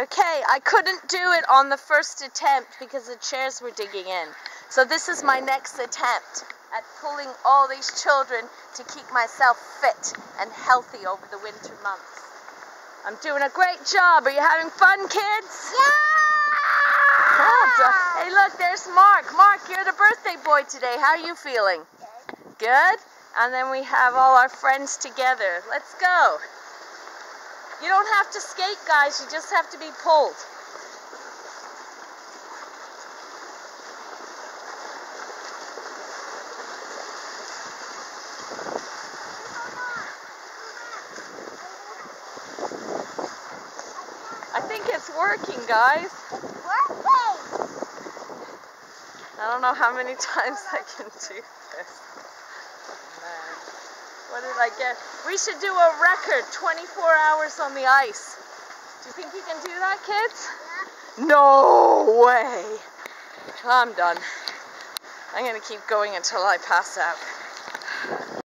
Okay, I couldn't do it on the first attempt because the chairs were digging in. So this is my next attempt at pulling all these children to keep myself fit and healthy over the winter months. I'm doing a great job. Are you having fun, kids? Yeah! Hey, look, there's Mark. Mark, you're the birthday boy today. How are you feeling? Good. Good? And then we have all our friends together. Let's go. You don't have to skate, guys. You just have to be pulled. I think it's working, guys. Working! I don't know how many times I can do this. Oh, I get? Uh, we should do a record 24 hours on the ice. Do you think you can do that, kids? No way. I'm done. I'm going to keep going until I pass out.